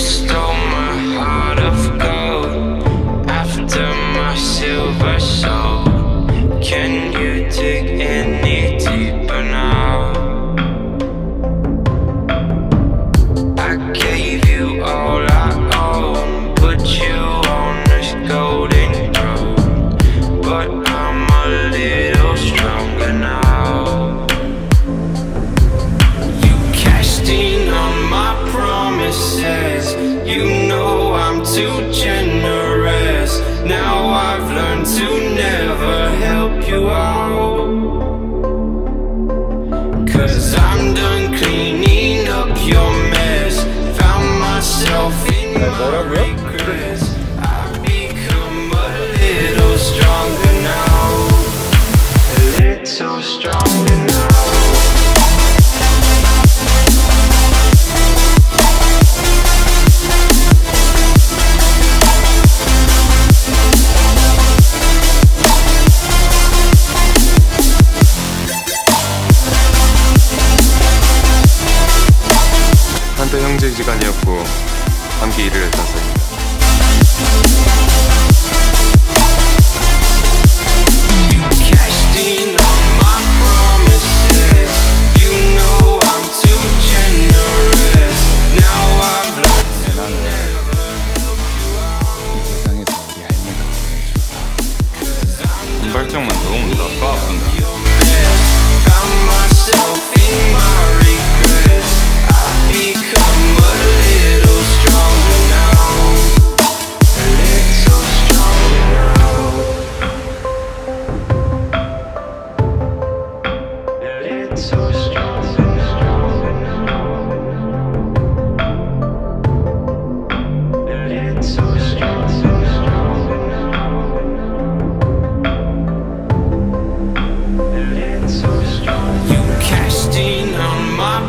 years. I've learned to never help you out. Cause I'm done cleaning up your mess. Found myself in my 형제지간이었고 함께 일을 사이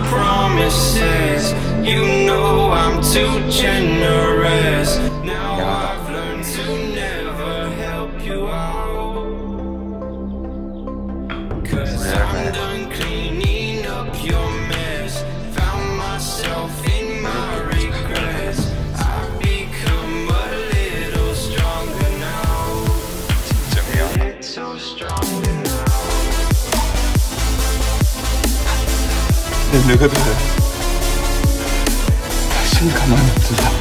promises. You know I'm too generous. Now 내 너희들 다신 가만히 둔다.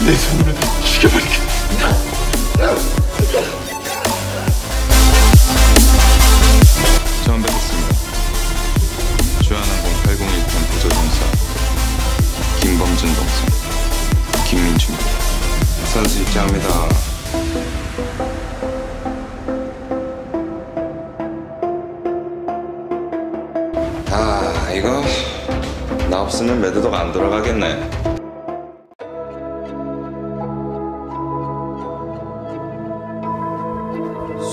내 손으로 다 죽여버리겠다. 없으면 매드도가 안 돌아가겠네.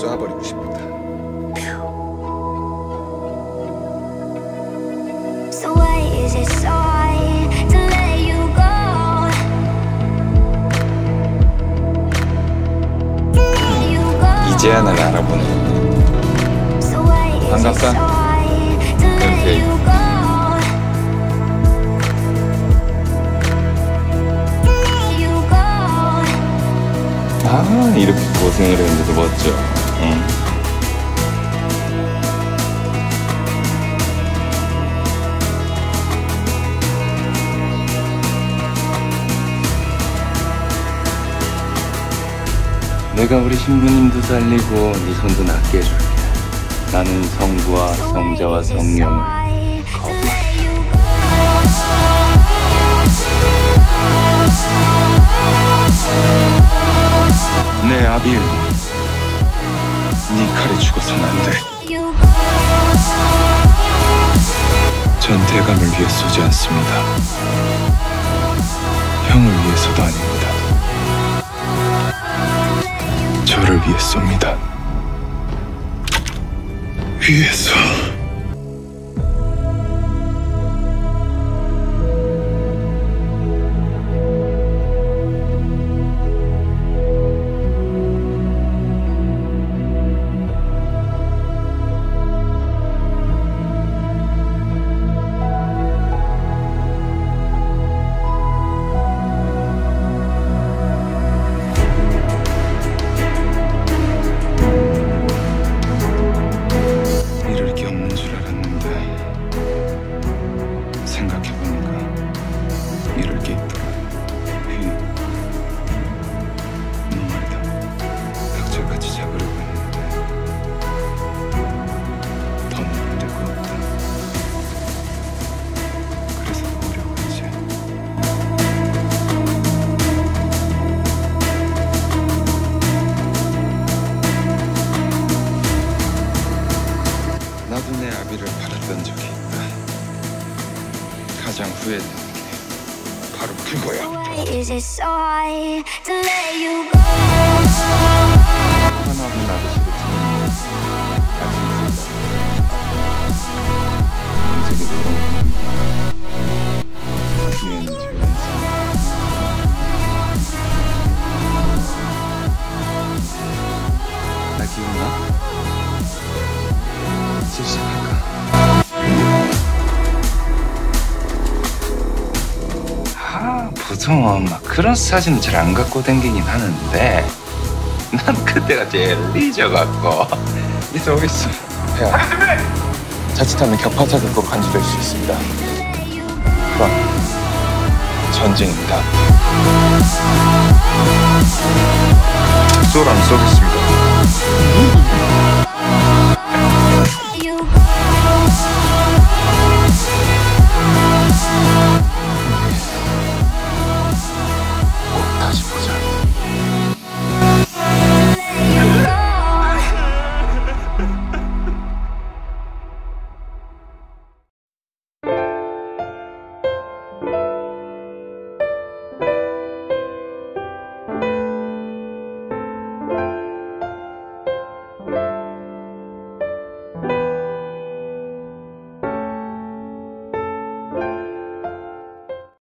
쏴버리고 싶다. So why is it so hard to let you go? 이제야 날 알아보네. 반갑다. so 아 이렇게 고생을 했는데도 멋져. 응. 내가 우리 신부님도 살리고 네 손도 낫게 해줄게. 나는 성부와 성자와 성령을 내 아빌, 네 칼에 죽어서는 안 돼. go? You go. 전 대감을 위해 쏘지 않습니다. 형을 위해서도 아닙니다. 저를 위해 쏩니다. 위에서. 줄 알았는데. 자비를 받았던 적이 있나 가장 후회되는 게 바로 그거야. Is it so hard to let you go? 편하고 나도 보통은 막 그런 사진은 잘 안 갖고 다니긴 하는데 난 그때가 제일 잊어갖고 이제 오겠어 야, 자칫하면 격파차 사고로 간주될 수 있습니다. 그럼 전쟁입니다. 쏘람 쏘겠습니다